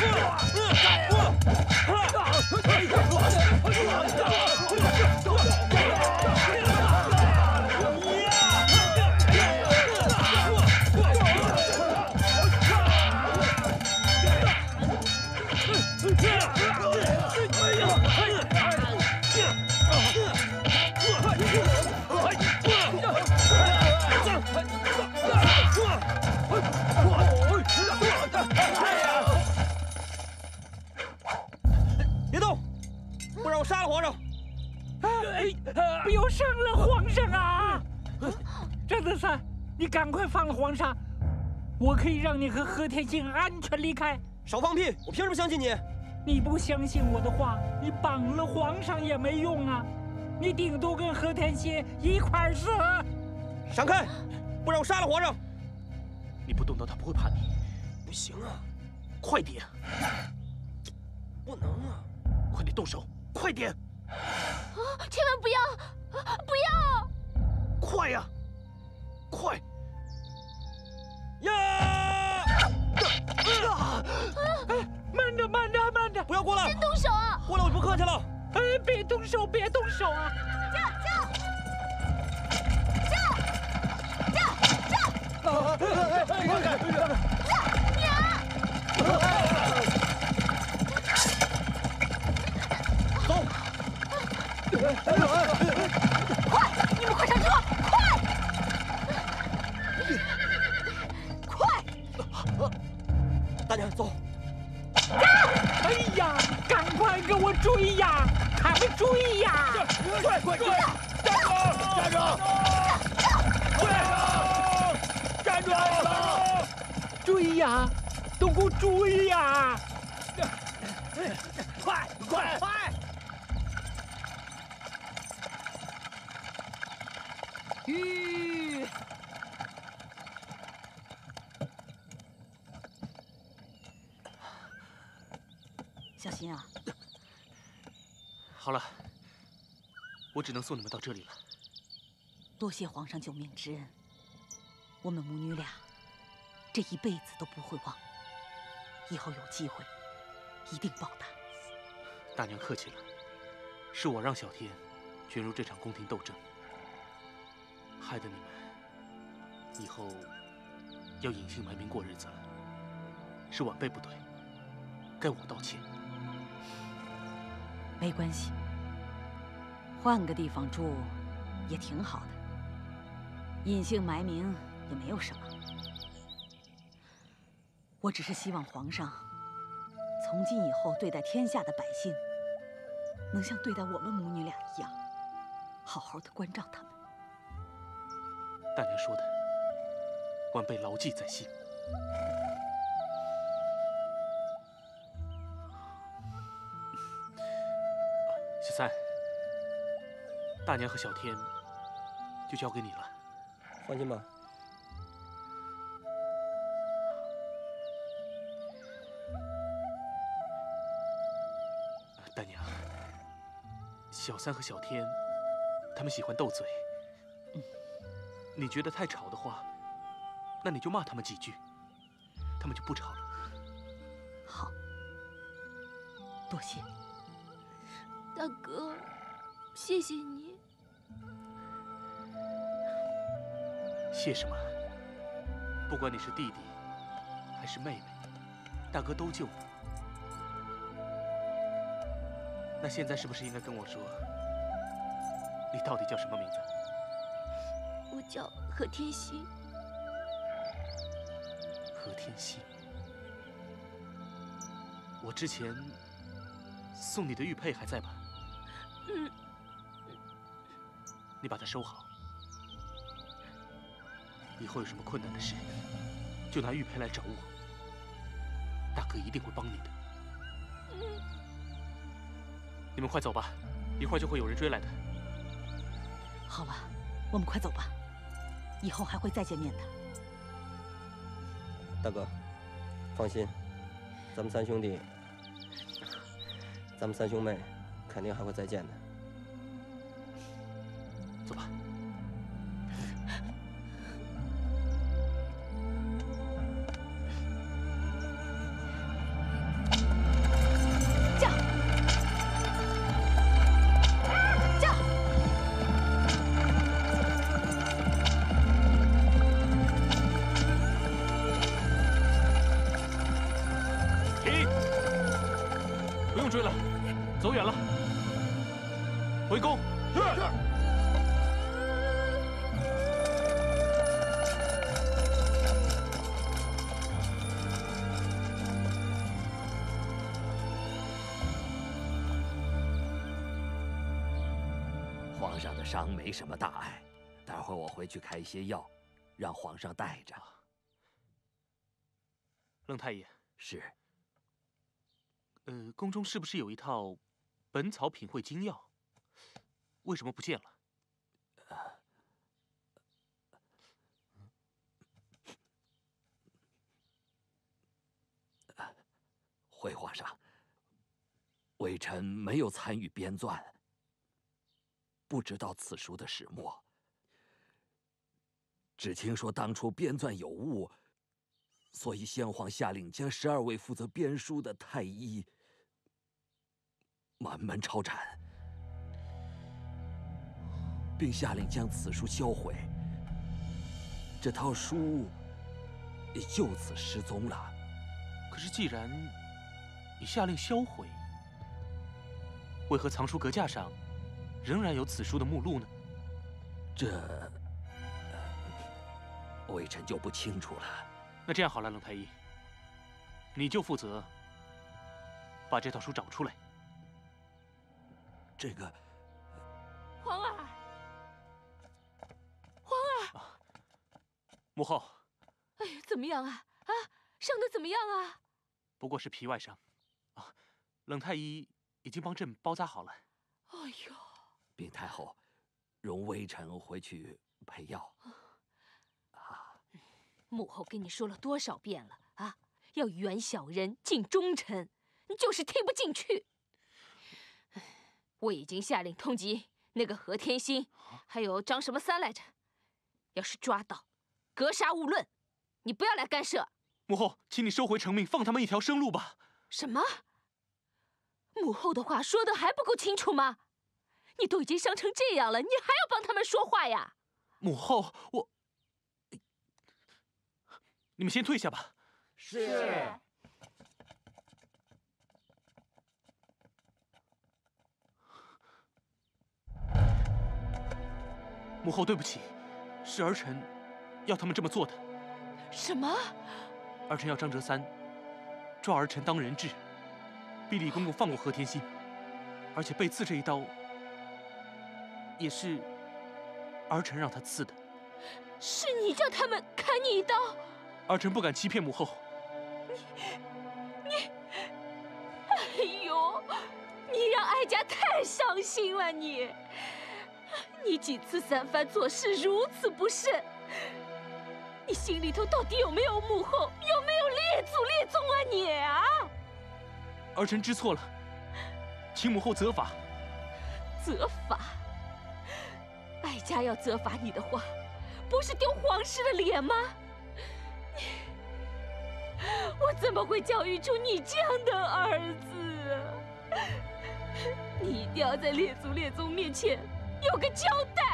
别 赶快放了皇上，我可以让你和何天心安全离开。少放屁！我凭什么相信你？你不相信我的话，你绑了皇上也没用啊！你顶多跟何天心一块儿死。闪开，不然我杀了皇上！你不动刀，他不会怕你。不行啊，快点！不能啊！快点动手，快点！啊！千万不要，不要！快呀，快！呀！啊！慢着，慢着，慢着！不要过来！先动手啊！过来我就不客气了。哎，别动手，别动手啊！驾驾驾驾！你快点！走！快给我追呀！他们追呀！快快追！站住！站住！站住！站住！追呀！都给我追呀！快快快！吁！小心啊！好了，我只能送你们到这里了。多谢皇上救命之恩，我们母女俩这一辈子都不会忘。以后有机会一定报答。大娘客气了，是我让小天卷入这场宫廷斗争，害得你们以后要隐姓埋名过日子了，是晚辈不对，该我道歉。没关系，换个地方住也挺好的，隐姓埋名也没有什么。我只是希望皇上从今以后对待天下的百姓，能像对待我们母女俩一样，好好的关照他们。大娘说的，晚辈牢记在心。小三，大娘和小天就交给你了。放心吧。大娘，小三和小天，他们喜欢斗嘴。你觉得太吵的话，那你就骂他们几句，他们就不吵了。好，多谢。大哥，谢谢你。谢什么？不管你是弟弟还是妹妹，大哥都救你。那现在是不是应该跟我说，你到底叫什么名字？我叫何天心。何天心。我之前送你的玉佩还在吧？嗯。你把它收好。以后有什么困难的事，就拿玉佩来找我。大哥一定会帮你的。嗯。你们快走吧，一会儿就会有人追来的。好了，我们快走吧，以后还会再见面的。大哥，放心，咱们三兄弟，咱们三兄妹肯定还会再见的。没什么大碍，待会儿我回去开一些药，让皇上带着。冷太医是。呃，宫中是不是有一套《本草品会精要》？为什么不见了？回皇上，微臣没有参与编撰。不知道此书的始末，只听说当初编纂有误，所以先皇下令将十二位负责编书的太医满门抄斩，并下令将此书销毁。这套书也就此失踪了。可是，既然你下令销毁，为何藏书阁架上？仍然有此书的目录呢，这微臣就不清楚了。那这样好了，冷太医，你就负责把这套书找出来。这个，皇儿，皇儿，母后，哎呀，怎么样啊？啊，伤的怎么样啊？不过是皮外伤，啊，冷太医已经帮朕包扎好了。哎呦！禀太后，容微臣回去配药。啊，母后跟你说了多少遍了啊？要远小人，近忠臣，你就是听不进去。我已经下令通缉那个何天心，还有张什么三来着。要是抓到，格杀勿论。你不要来干涉。母后，请你收回成命，放他们一条生路吧。什么？母后的话说的还不够清楚吗？你都已经伤成这样了，你还要帮他们说话呀？母后，我，你们先退下吧。是。母后，对不起，是儿臣要他们这么做的。什么？儿臣要张哲三抓儿臣当人质，逼李公公放过何天心，而且被刺这一刀。也是儿臣让他刺的，是你叫他们砍你一刀。儿臣不敢欺骗母后。你你，哎呦，你让哀家太伤心了。你你几次三番做事如此不慎，你心里头到底有没有母后？有没有列祖列宗啊？你啊！儿臣知错了，请母后责罚。责罚。哀家要责罚你的话，不是丢皇室的脸吗？你，我怎么会教育出你这样的儿子啊？你一定要在列祖列宗面前有个交代。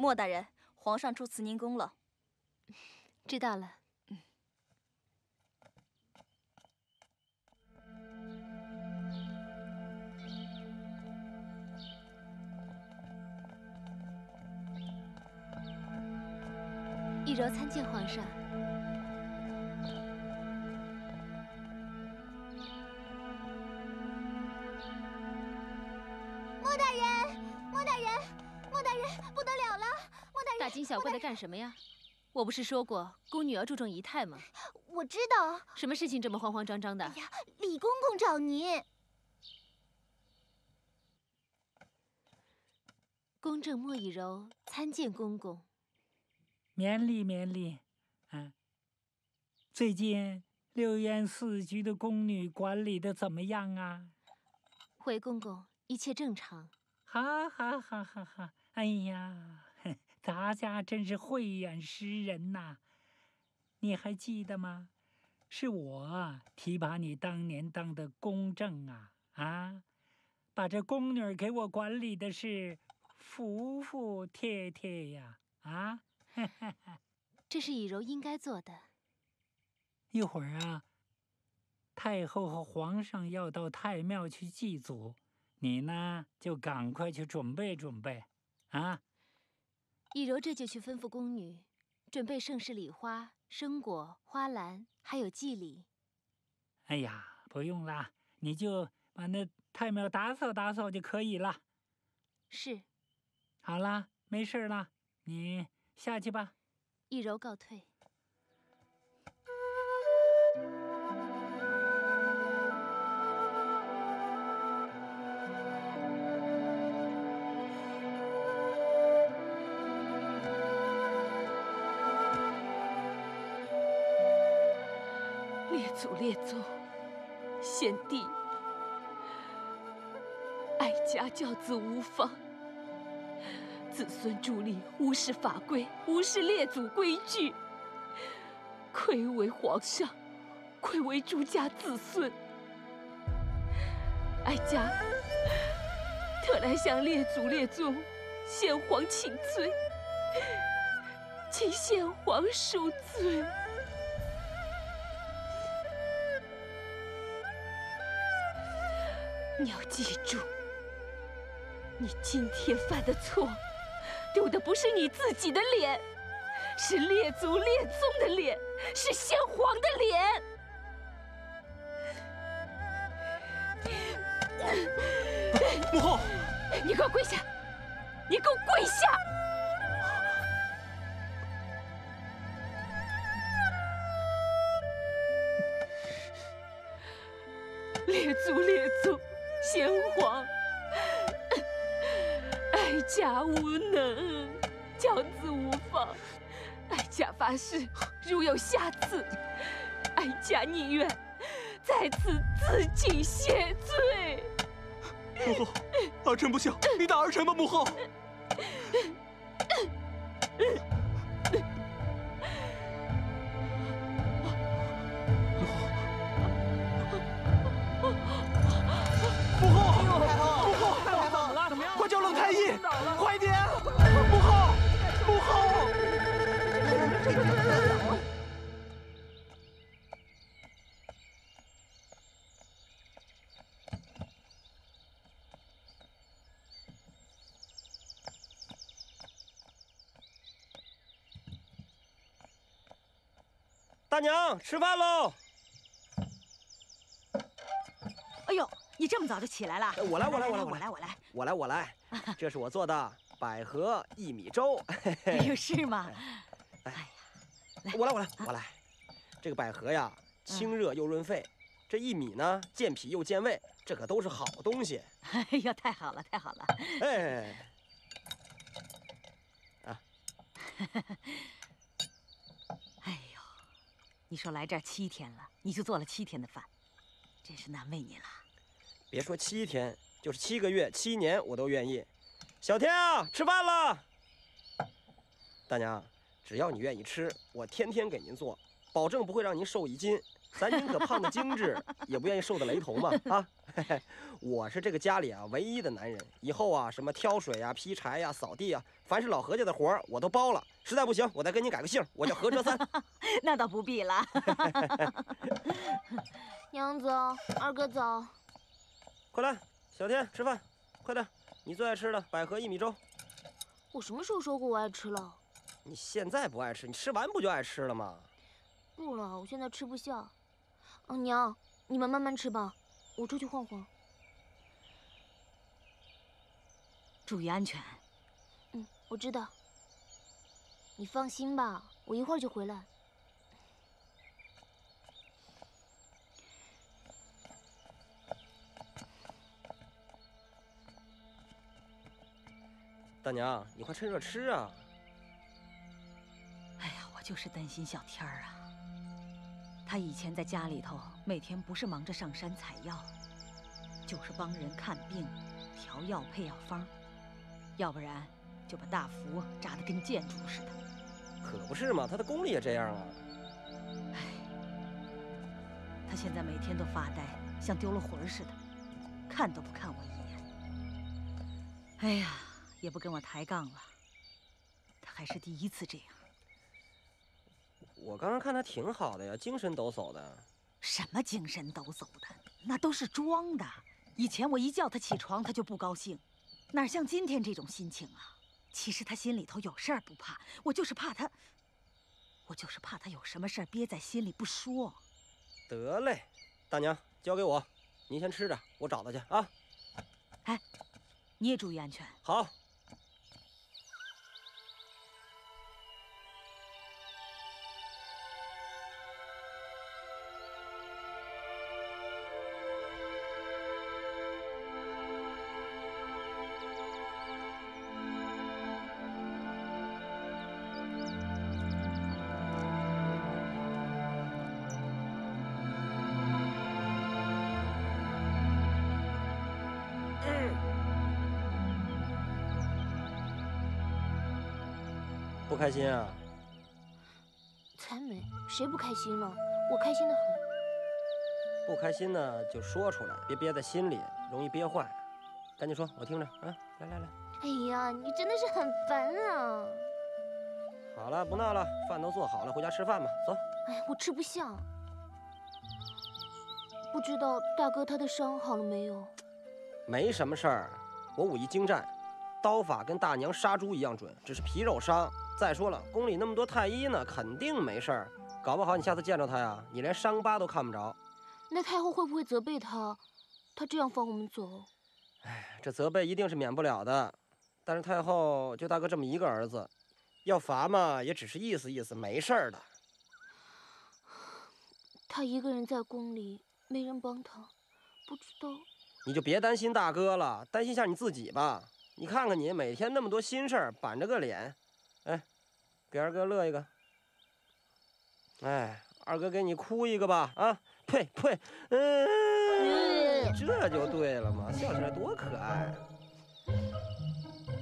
莫大人，皇上出慈宁宫了。知道了。一柔参见皇上。惊小怪的干什么呀？我不是说过宫女要注重仪态吗？我知道。什么事情这么慌慌张张的？哎呀，李公公找您。公正莫以柔参见公公。勉礼勉励。嗯，最近六院四局的宫女管理的怎么样啊？回公公，一切正常。哈哈哈哈哈！哎呀，咱家真是慧眼识人呐！你还记得吗？是我提拔你当年当的公正啊啊！把这宫女给我管理的是服服帖帖呀啊！这是以柔应该做的。一会儿啊，太后和皇上要到太庙去祭祖，你呢就赶快去准备准备啊！以柔这就去吩咐宫女准备盛世礼花、生果、花篮，还有祭礼。哎呀，不用啦，你就把那太庙打扫打扫就可以了。是。好啦，没事啦，你下去吧。一柔告退。列祖列宗，先帝，哀家教子无方。子孙助力，无视法规，无视列祖规矩，愧为皇上，愧为朱家子孙。哀家特来向列祖列宗、先皇请罪，请先皇恕罪。你要记住，你今天犯的错。丢的不是你自己的脸，是列祖列宗的脸，是先皇的脸。母后，你给我跪下！发誓，如有下次，哀家宁愿在此自尽谢罪。母后，儿臣不孝，你打儿臣吧，母后。快点，母大娘，吃饭喽！哎呦，你这么早就起来了？我来，我来，我来，我来，我来，我来，我来。这是我做的百合薏米粥。哎呦，是吗？哎呀，我来，我来，我来。这个百合呀，清热又润肺；这薏米呢，健脾又健胃，这可都是好东西。哎呀，太好了，太好了！哎，啊，哎呦，你说来这儿七天了，你就做了七天的饭，真是难为你了。别说七天。就是七个月、七年，我都愿意。小天啊，吃饭了。大娘，只要你愿意吃，我天天给您做，保证不会让您瘦一斤。咱宁可胖的精致，也不愿意瘦的雷同嘛。啊，我是这个家里啊唯一的男人，以后啊什么挑水啊、劈柴呀、扫地啊，凡是老何家的活儿，我都包了。实在不行，我再给你改个姓，我叫何哲三。那倒不必了。娘子，二哥早。快来。小天，吃饭，快点！你最爱吃的百合薏米粥。我什么时候说过我爱吃了？你现在不爱吃，你吃完不就爱吃了吗？不了，我现在吃不下。啊，娘，你们慢慢吃吧，我出去晃晃。注意安全。嗯，我知道。你放心吧，我一会儿就回来。大娘，你快趁热吃啊！就是担心小天儿啊。他以前在家里头，每天不是忙着上山采药，就是帮人看病、调药、配药方，要不然就把大福扎得跟箭竹似的。可不是嘛，他的功力也这样啊。哎，他现在每天都发呆，像丢了魂似的，看都不看我一眼。哎呀，也不跟我抬杠了。他还是第一次这样。我刚刚看他挺好的呀，精神抖擞的。什么精神抖擞的？那都是装的。以前我一叫他起床，他就不高兴，哪像今天这种心情啊？其实他心里头有事儿不怕，我就是怕他，我就是怕他有什么事儿憋在心里不说。得嘞，大娘交给我，您先吃着，我找他去啊。哎，你也注意安全。好。不开心啊？才没，谁不开心了？我开心的很。不开心呢，就说出来，别憋在心里，容易憋坏。赶紧说，我听着啊！来来来。哎呀，你真的是很烦啊！好了，不闹了，饭都做好了，回家吃饭吧。走。哎呀，我吃不下。不知道大哥他的伤好了没有？没什么事儿，我武艺精湛，刀法跟大娘杀猪一样准，只是皮肉伤。再说了，宫里那么多太医呢，肯定没事儿。搞不好你下次见着他呀，你连伤疤都看不着。那太后会不会责备他？他这样放我们走？哎，这责备一定是免不了的。但是太后就大哥这么一个儿子，要罚嘛，也只是意思意思，没事儿的。他一个人在宫里，没人帮他，不知道。你就别担心大哥了，担心下你自己吧。你看看你，每天那么多心事儿，板着个脸。哎，给二哥乐一个。哎，二哥给你哭一个吧。啊，呸呸，嗯，这就对了嘛，笑起来多可爱。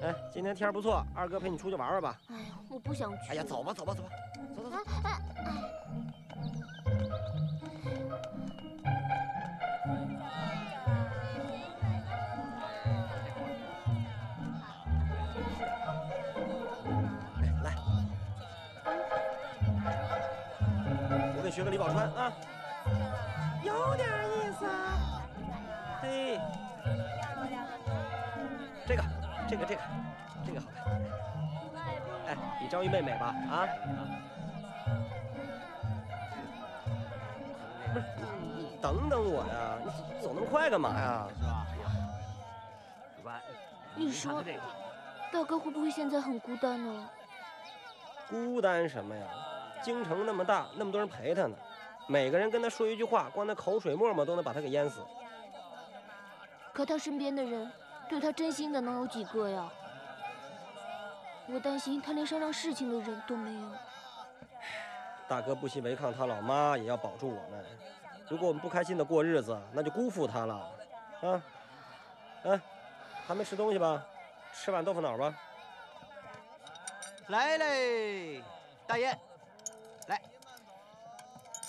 哎，今天天不错，二哥陪你出去玩玩吧。哎呀，我不想去。哎呀，走吧，走吧，走吧，走走走。哎哎。学个李宝川啊，有点意思啊。嘿，这个，这个，这个，这个好看。哎，你章鱼妹美吧？啊？不是，你你等等我呀！你走那么快干嘛呀？是吧？你说，大哥会不会现在很孤单呢？孤单什么呀？京城那么大，那么多人陪他呢，每个人跟他说一句话，光那口水沫沫都能把他给淹死。可他身边的人，对他真心的能有几个呀？我担心他连商量事情的人都没有。大哥不惜违抗他老妈，也要保住我们。如果我们不开心的过日子，那就辜负他了。啊，哎，还没吃东西吧？吃碗豆腐脑吧。来嘞，大爷，来，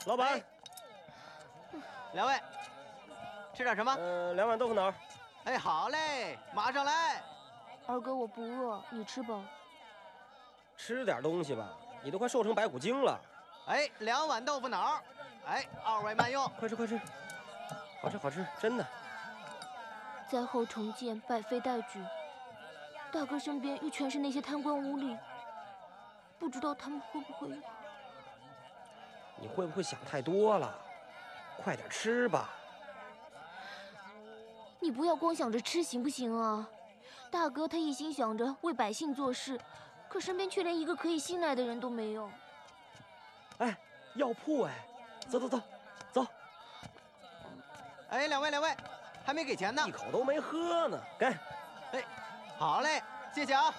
老板，两位，吃点什么？呃，两碗豆腐脑。哎，好嘞，马上来。二哥，我不饿，你吃吧。吃点东西吧，你都快瘦成白骨精了。哎，两碗豆腐脑。哎，二位慢用，快吃快吃，好吃好吃，真的。灾后重建，百废待举，大哥身边又全是那些贪官污吏，不知道他们会不会……你会不会想太多了？快点吃吧。你不要光想着吃行不行啊？大哥他一心想着为百姓做事，可身边却连一个可以信赖的人都没有。哎，药铺哎。走走走，走！哎，两位两位，还没给钱呢，一口都没喝呢，给！哎，好嘞，谢谢啊！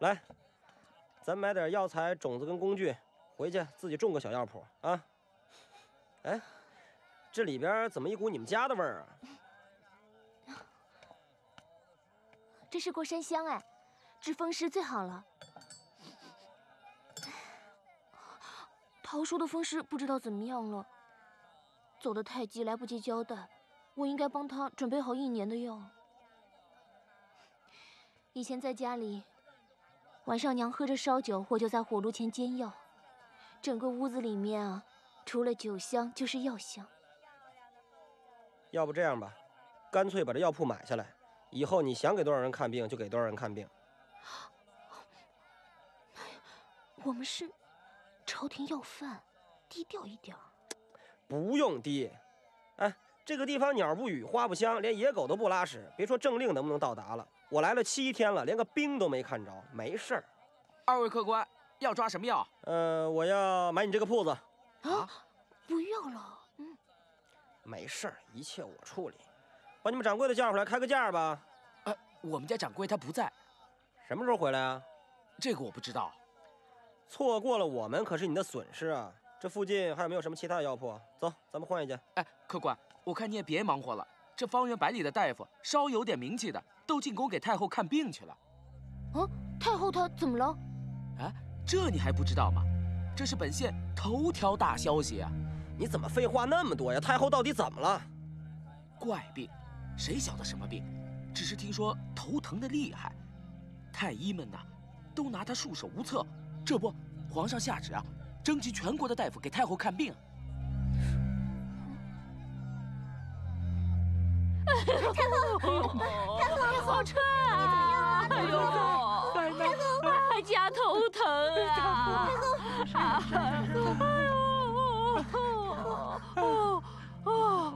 来，咱买点药材、种子跟工具，回去自己种个小药铺啊。哎，这里边怎么一股你们家的味儿啊？这是过山香哎，治风湿最好了。桃叔的风湿不知道怎么样了，走得太急，来不及交代。我应该帮他准备好一年的药。以前在家里，晚上娘喝着烧酒，我就在火炉前煎药，整个屋子里面啊，除了酒香就是药香。要不这样吧，干脆把这药铺买下来，以后你想给多少人看病就给多少人看病。我们是朝廷要饭，低调一点。不用低，哎，这个地方鸟不语，花不香，连野狗都不拉屎，别说政令能不能到达了。我来了七天了，连个兵都没看着，没事儿。二位客官要抓什么药？呃，我要买你这个铺子。啊，不要了。嗯，没事儿，一切我处理。把你们掌柜的叫出来，开个价吧。呃，我们家掌柜他不在，什么时候回来啊？这个我不知道。错过了我们可是你的损失啊！这附近还有没有什么其他的药铺？走，咱们换一间。哎，客官，我看你也别忙活了。这方圆百里的大夫，稍有点名气的，都进宫给太后看病去了。啊，太后她怎么了？哎，这你还不知道吗？这是本县头条大消息啊！你怎么废话那么多呀？太后到底怎么了？怪病，谁晓得什么病？只是听说头疼的厉害，太医们呐，都拿她束手无策。这不，皇上下旨啊，征集全国的大夫给太后看病。太后，太后，太后，车啊！哎呦，奶奶，哀家头疼啊！太后，哦，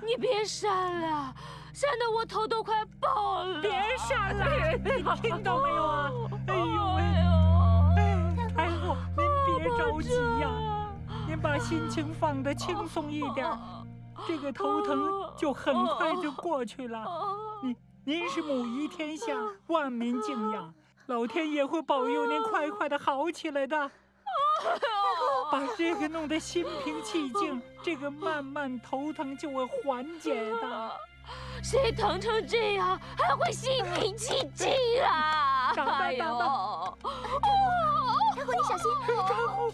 你别扇了，扇得我头都快爆了！别扇了，听到没有啊？哎呦喂！太后，您别着急呀，您把心情放得轻松一点。这个头疼就很快就过去了。您您是母仪天下，万民敬仰，老天爷会保佑您快快的好起来的。把这个弄得心平气静，这个慢慢头疼就会缓解的。谁疼成这样还会心平气 静啊？哎呦！太后，你小心！太后，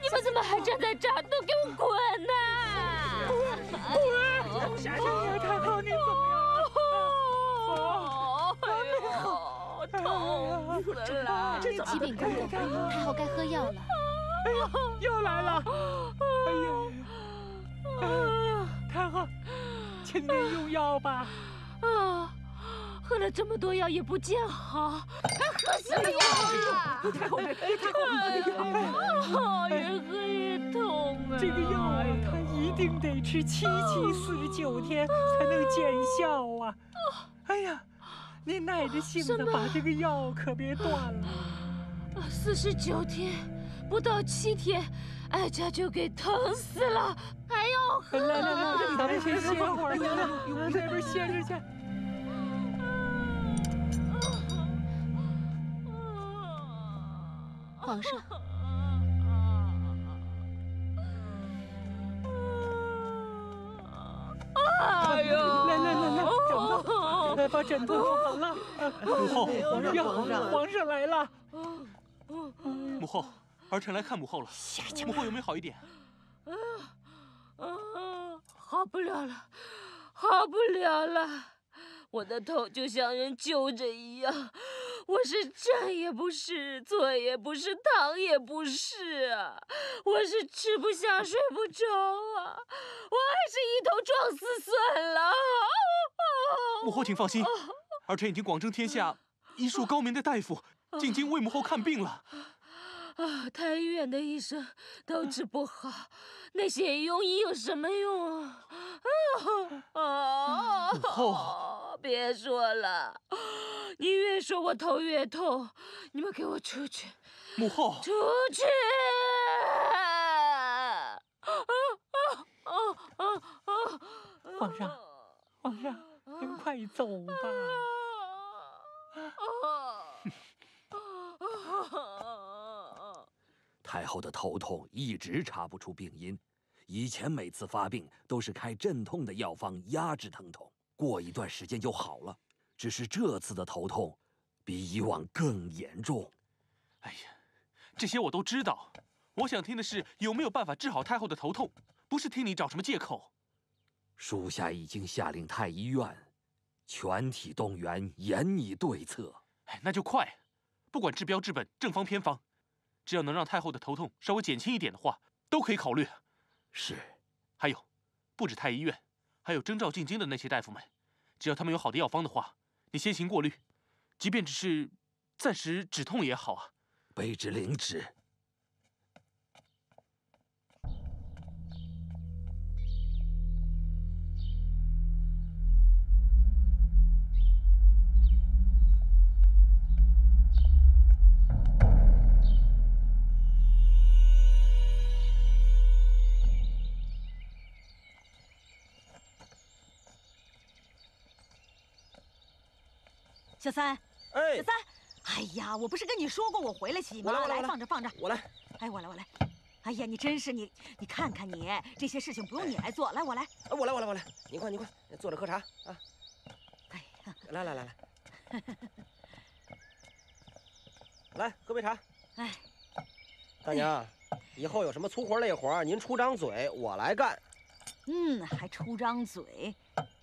你们怎么还站在这儿？都给我滚呐！滚！太后，你怎么样？痛死了！启禀公公，太后该喝药了。哎呀，又来了！哎呀，太后，请您用药吧。啊，喝了这么多药也不见好，还喝什么药啊？太后，太后，越喝越痛啊！这个药啊，它一定得吃七七四十九天才能见效啊！哎呀，你耐着性子把这个药可别断了。四十九天。不到七天，哀家就给疼死了，还要喝。来来来，咱们先歇会儿，那边歇着去。皇上，哎呦，来来来来，枕头，来把枕头弄好了。母后，皇上，皇上来了。母后。儿臣来看母后了，母后有没有好一点？啊啊，好不了了，好不了了！我的头就像人揪着一样，我是站也不是，坐也不是，躺也不是啊！我是吃不下，睡不着啊！我还是一头撞死算了。母后请放心，儿臣已经广征天下医术高明的大夫，进京为母后看病了。啊，太医院的医生都治不好，那些庸医有什么用啊？啊！母后，别说了，你越说我头越痛。你们给我出去！母后，出去！皇上，皇上，您快走吧。太后的头痛一直查不出病因，以前每次发病都是开镇痛的药方压制疼痛，过一段时间就好了。只是这次的头痛比以往更严重。哎呀，这些我都知道。我想听的是有没有办法治好太后的头痛，不是听你找什么借口。属下已经下令太医院全体动员，严拟对策。哎，那就快，不管治标治本、正方偏方，只要能让太后的头痛稍微减轻一点的话，都可以考虑。是。还有，不止太医院，还有征召进京的那些大夫们，只要他们有好的药方的话，你先行过滤，即便只是暂时止痛也好啊。卑职领旨。小三，哎，小三，哎呀，我不是跟你说过我回来洗吗？来，放着放着，我来。哎，我来我来。哎呀，你真是你，你看看你，这些事情不用你来做，来我来。我来我来我来，你快你快，坐着喝茶啊。哎呀，来来来来，来喝杯茶。哎，大娘，以后有什么粗活累活，您出张嘴，我来干。嗯，还出张嘴。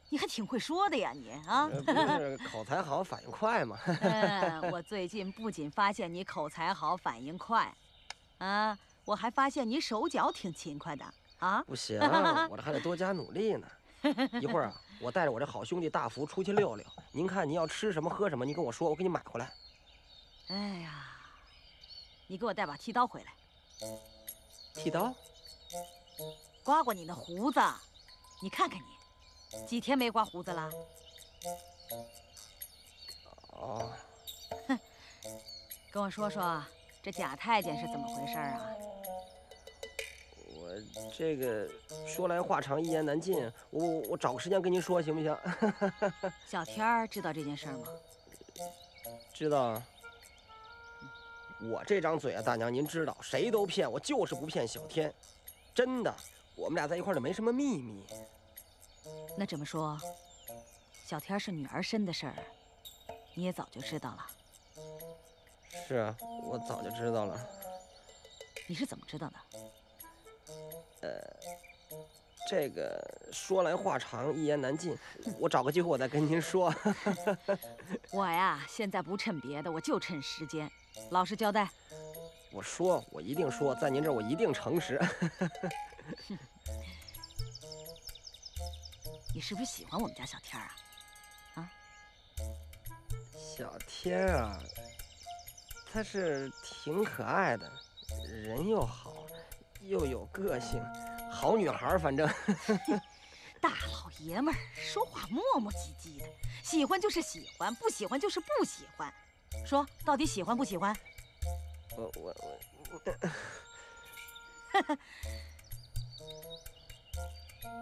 你还挺会说的呀，你啊！不是口才好，反应快吗？嗯，我最近不仅发现你口才好，反应快，啊，我还发现你手脚挺勤快的啊！不行，我这还得多加努力呢。一会儿啊，我带着我这好兄弟大福出去溜溜。您看您要吃什么喝什么，你跟我说，我给你买回来。哎呀，你给我带把剃刀回来。剃刀？刮刮你那胡子，你看看你。几天没刮胡子了？哦，哼，跟我说说这假太监是怎么回事啊？我这个说来话长，一言难尽。我我我找个时间跟您说，行不行？小天儿知道这件事吗？知道。我这张嘴啊，大娘您知道，谁都骗我，就是不骗小天。真的，我们俩在一块儿就没什么秘密。那这么说，小天是女儿身的事儿，你也早就知道了。是啊，我早就知道了。你是怎么知道的？呃，这个说来话长，一言难尽。我找个机会，我再跟您说。我呀，现在不趁别的，我就趁时间，老实交代。我说，我一定说，在您这儿我一定诚实。你是不是喜欢我们家小天啊？啊，小天啊，他是挺可爱的，人又好，又有个性，好女孩反正。大老爷们儿说话磨磨唧唧的，喜欢就是喜欢，不喜欢就是不喜欢。说到底喜欢不喜欢？我 我我。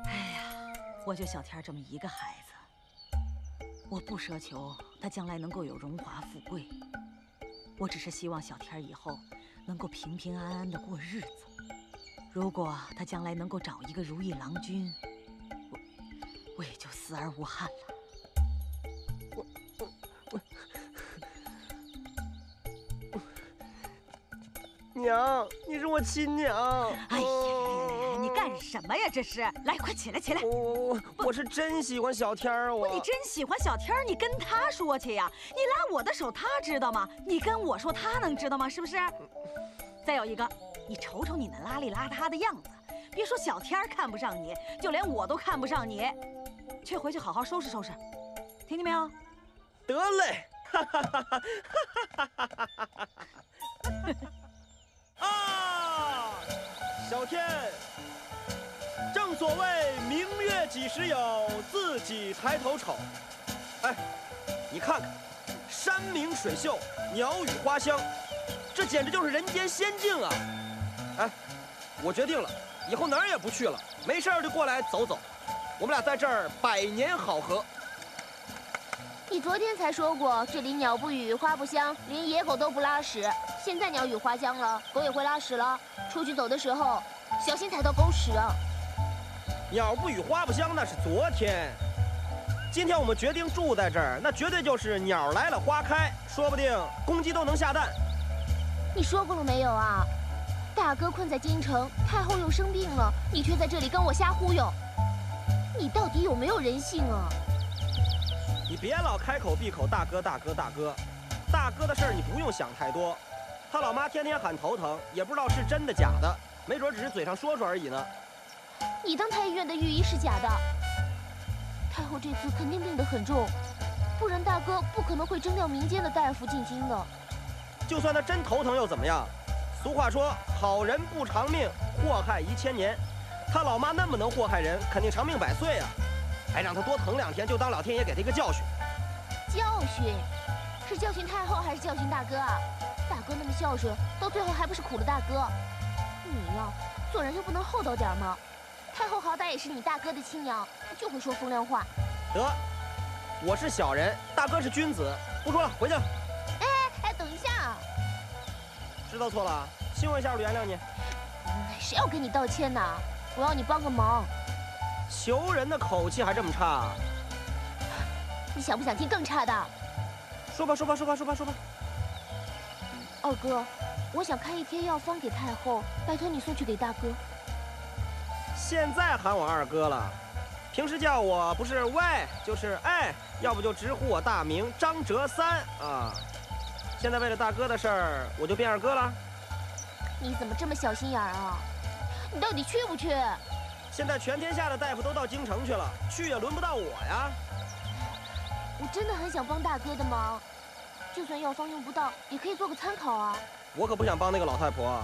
哎呀。我就小天这么一个孩子，我不奢求他将来能够有荣华富贵，我只是希望小天以后能够平平安安的过日子。如果他将来能够找一个如意郎君，我我也就死而无憾了。我我我，娘，你是我亲娘。哎呀！你干什么呀？这是，来，快起来，起来！我我我我是真喜欢小天儿，我你真喜欢小天儿，你跟他说去呀！你拉我的手，他知道吗？你跟我说，他能知道吗？是不是？再有一个，你瞅瞅你那邋里邋遢的样子，别说小天儿看不上你，就连我都看不上你。去回去好好收拾收拾，听见没有？得嘞！哈哈哈哈哈哈哈哈！啊，小天。所谓明月几时有，自己抬头瞅。哎，你看看，山明水秀，鸟语花香，这简直就是人间仙境啊！哎，我决定了，以后哪儿也不去了，没事儿就过来走走。我们俩在这儿百年好合。你昨天才说过这里鸟不语，花不香，连野狗都不拉屎。现在鸟语花香了，狗也会拉屎了。出去走的时候小心踩到狗屎啊！鸟不语，花不香，那是昨天。今天我们决定住在这儿，那绝对就是鸟来了花开，说不定公鸡都能下蛋。你说过了没有啊？大哥困在京城，太后又生病了，你却在这里跟我瞎忽悠。你到底有没有人性啊？你别老开口闭口大哥大哥大哥，大哥的事儿你不用想太多。他老妈天天喊头疼，也不知道是真的假的，没准只是嘴上说说而已呢。你当太医院的御医是假的？太后这次肯定病得很重，不然大哥不可能会征调民间的大夫进京的。就算他真头疼又怎么样？俗话说好人不长命，祸害一千年。他老妈那么能祸害人，肯定长命百岁啊！还让他多疼两天，就当老天爷给他一个教训。教训？是教训太后还是教训大哥啊？大哥那么孝顺，到最后还不是苦了大哥？你呀，做人就不能厚道点吗？太后好歹也是你大哥的亲娘，就会说风凉话。得，我是小人，大哥是君子，不说了，回去了。哎哎，等一下，知道错了，信我一下，我原谅你。谁要跟你道歉呢？我要你帮个忙。求人的口气还这么差？你想不想听更差的？说吧，说吧，说吧，说吧，说吧。二哥，我想开一贴药方给太后，拜托你送去给大哥。现在喊我二哥了，平时叫我不是喂就是哎，要不就直呼我大名张哲三啊。现在为了大哥的事儿，我就变二哥了。你怎么这么小心眼儿啊？你到底去不去？现在全天下的大夫都到京城去了，去也轮不到我呀。我真的很想帮大哥的忙，就算药方用不到，也可以做个参考啊。我可不想帮那个老太婆。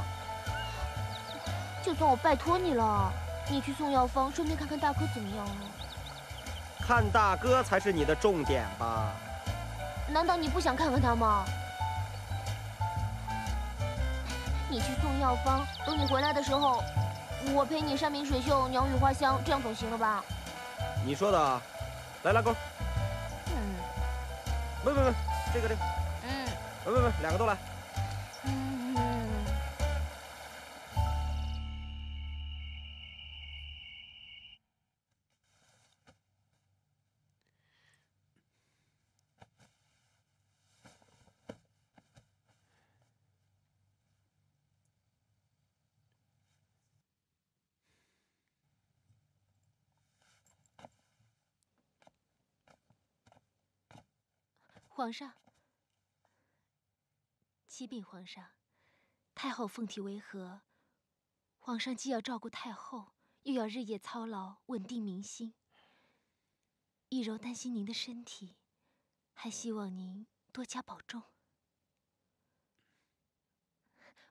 就算我拜托你了，你去送药方，顺便看看大哥怎么样了？看大哥才是你的重点吧？难道你不想看看他吗？你去送药方，等你回来的时候，我陪你山明水秀，鸟语花香，这样总行了吧？你说的，来拉钩。嗯。不不不，这个这个。嗯。不不不，两个都来。皇上，启禀皇上，太后凤体违和，皇上既要照顾太后，又要日夜操劳，稳定民心。懿柔担心您的身体，还希望您多加保重。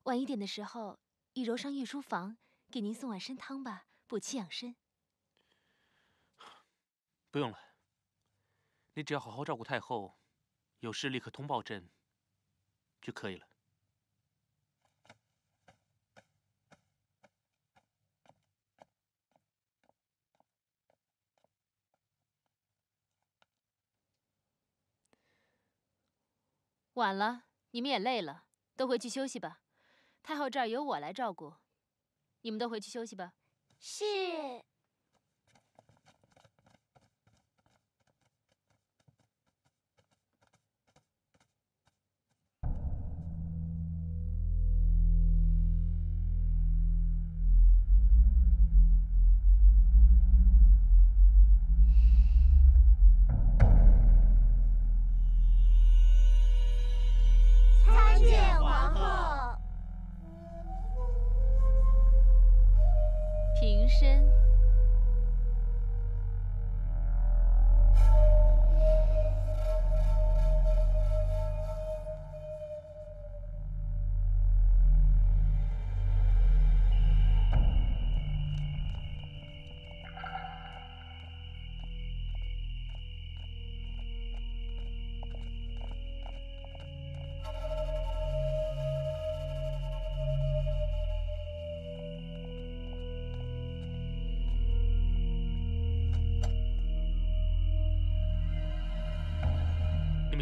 晚一点的时候，懿柔上御书房给您送碗参汤吧，补气养身。不用了，你只要好好照顾太后。有事立刻通报朕就可以了。晚了，你们也累了，都回去休息吧。太后这儿由我来照顾，你们都回去休息吧。是。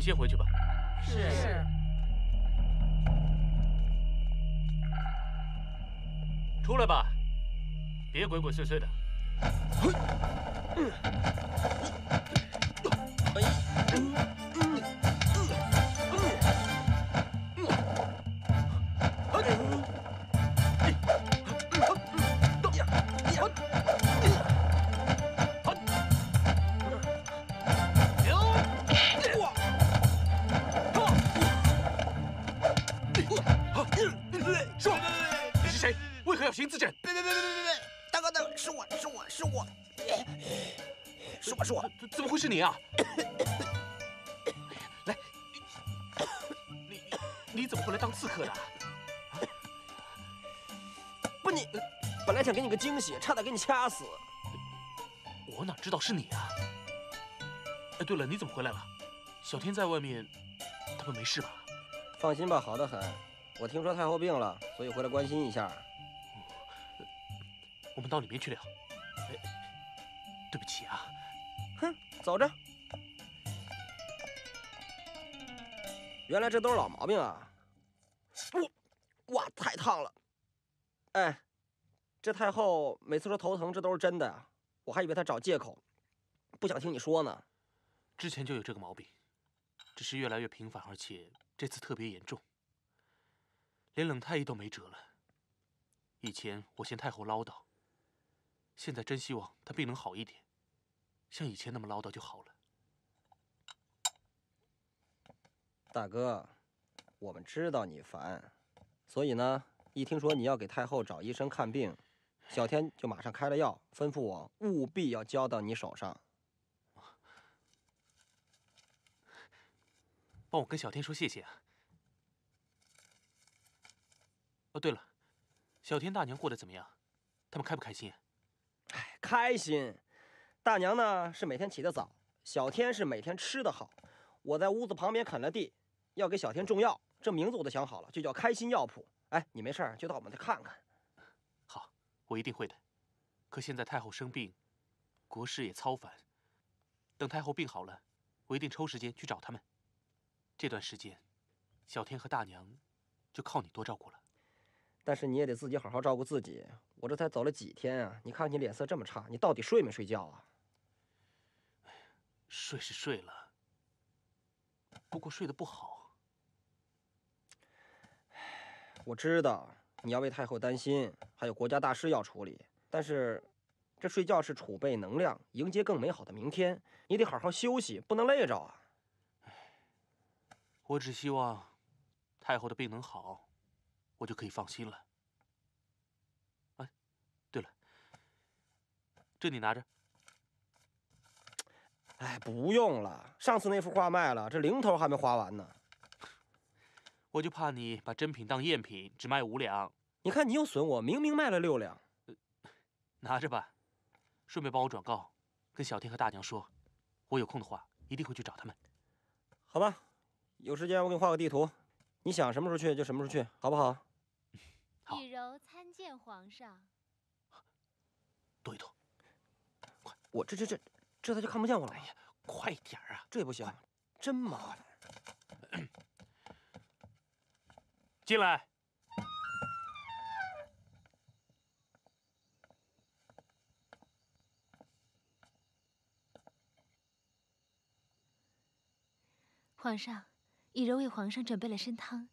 们先回去吧。是。出来吧，别鬼鬼祟祟的。来想给你个惊喜，差点给你掐死。我哪知道是你啊？哎，对了，你怎么回来了？小天在外面，他们没事吧？放心吧，好的很。我听说太后病了，所以回来关心一下。我们到里面去聊。哎，对不起啊。哼，走着。原来这都是老毛病啊！我，哇，太烫了。哎，这太后每次说头疼，这都是真的呀。我还以为她找借口，不想听你说呢。之前就有这个毛病，只是越来越频繁，而且这次特别严重。连冷太医都没辙了。以前我嫌太后唠叨，现在真希望她病能好一点，像以前那么唠叨就好了。大哥，我们知道你烦，所以呢，一听说你要给太后找医生看病，小天就马上开了药，吩咐我务必要交到你手上。帮我跟小天说谢谢啊。哦，对了，小天大娘过得怎么样？他们开不开心？哎，开心。大娘呢是每天起得早，小天是每天吃得好。我在屋子旁边啃了地，要给小天种药，这名字我都想好了，就叫开心药铺。哎，你没事就到我们这看看。好，我一定会的。可现在太后生病，国事也操烦。等太后病好了，我一定抽时间去找他们。这段时间，小天和大娘就靠你多照顾了。但是你也得自己好好照顾自己。我这才走了几天啊，你看你脸色这么差，你到底睡没睡觉啊？睡是睡了，不过睡得不好。我知道你要为太后担心，还有国家大事要处理。但是，这睡觉是储备能量，迎接更美好的明天。你得好好休息，不能累着啊。我只希望太后的病能好。我就可以放心了。哎，对了，这你拿着。哎，不用了，上次那幅画卖了，这零头还没花完呢。我就怕你把真品当赝品，只卖五两。你看你又损我，明明卖了六两。拿着吧，顺便帮我转告，跟小天和大娘说，我有空的话一定会去找他们。好吧，有时间我给你画个地图，你想什么时候去就什么时候去，好不好？以柔参见皇上。躲一躲，快！我这这这这他就看不见我了。哎呀，快点啊！这也不行，真麻烦。进来。皇上，以柔为皇上准备了参汤，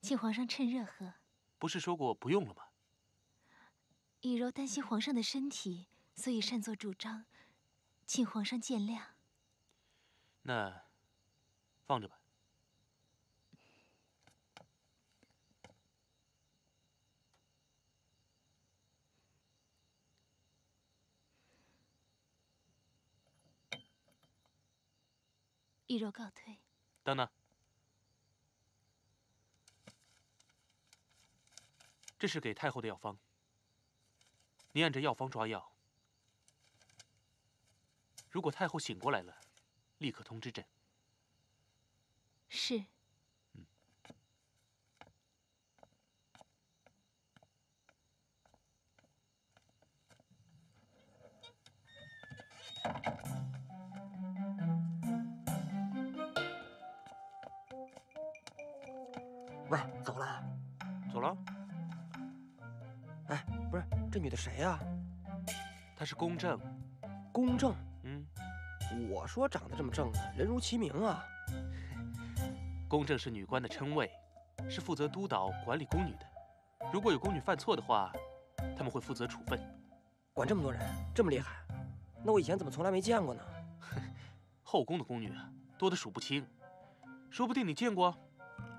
请皇上趁热喝。不是说过不用了吗？以柔担心皇上的身体，所以擅作主张，请皇上见谅。那放着吧。以柔告退。等等。这是给太后的药方，你按着药方抓药。如果太后醒过来了，立刻通知朕。是。喂，走了？走了？哎，不是，这女的谁呀？她是公正。公正？嗯。我说长得这么正呢，人如其名啊。公正是女官的称谓，是负责督导管理宫女的。如果有宫女犯错的话，他们会负责处分。管这么多人，这么厉害？那我以前怎么从来没见过呢？后宫的宫女啊，多得数不清，说不定你见过，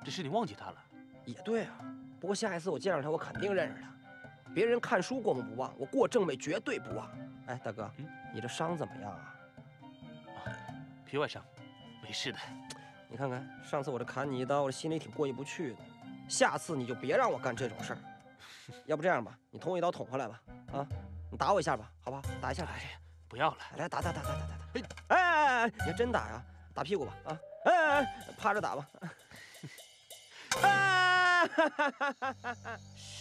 只是你忘记他了。也对啊，不过下一次我见着他，我肯定认识他。别人看书过目不忘，我过正位绝对不忘。哎，大哥，嗯、你这伤怎么样啊？啊，皮外伤，没事的。你看看，上次我这砍你一刀，我心里挺过意不去的。下次你就别让我干这种事儿。要不这样吧，你捅我一刀捅回来吧。啊，你打我一下吧，好不好？打一下，打一下。不要了，来打打打打打打打！哎哎哎哎，你要真打呀？打屁股吧！啊，哎哎哎，趴着打吧！Shh.